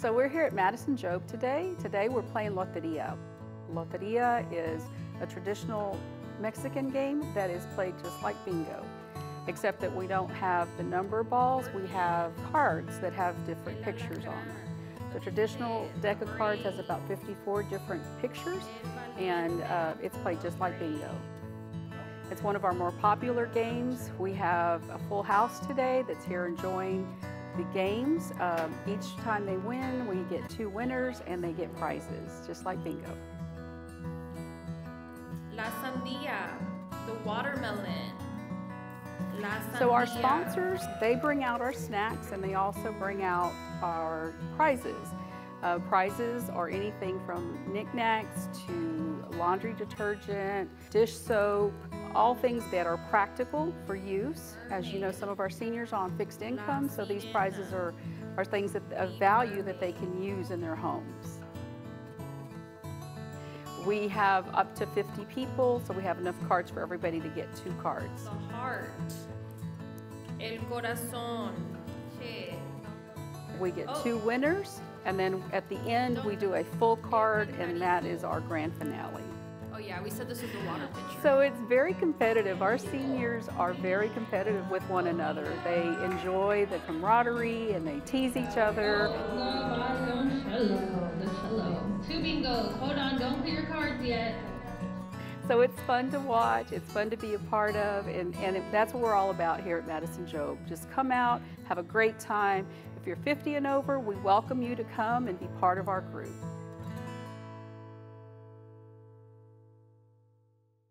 So we're here at Madison Jobe today. Today we're playing Loteria. Loteria is a traditional Mexican game that is played just like bingo, except that we don't have the number balls, we have cards that have different pictures on them. The traditional deck of cards has about 54 different pictures and uh, it's played just like bingo. It's one of our more popular games. We have a full house today that's here enjoying the games. Um, each time they win, we get two winners and they get prizes, just like bingo. La sandía, the watermelon. So our sponsors, they bring out our snacks and they also bring out our prizes. Uh, prizes are anything from knickknacks to laundry detergent, dish soap, all things that are practical for use. As you know, some of our seniors are on fixed income, so these prizes are, are things that, of value that they can use in their homes. We have up to 50 people, so we have enough cards for everybody to get two cards. The heart. El corazón. Che. We get Oh. two winners, and then at the end, we do a full card, and that is our grand finale. Yeah, we said this was the water pitcher. So it's very competitive. Our seniors are very competitive with one another. They enjoy the camaraderie and they tease each other. Cello, the cello. Two bingos. Hold on, don't put your cards yet. So it's fun to watch, it's fun to be a part of, and, and it- that's what we're all about here at Madison Jobe. Just come out, have a great time. If you're 50 and over, we welcome you to come and be part of our group.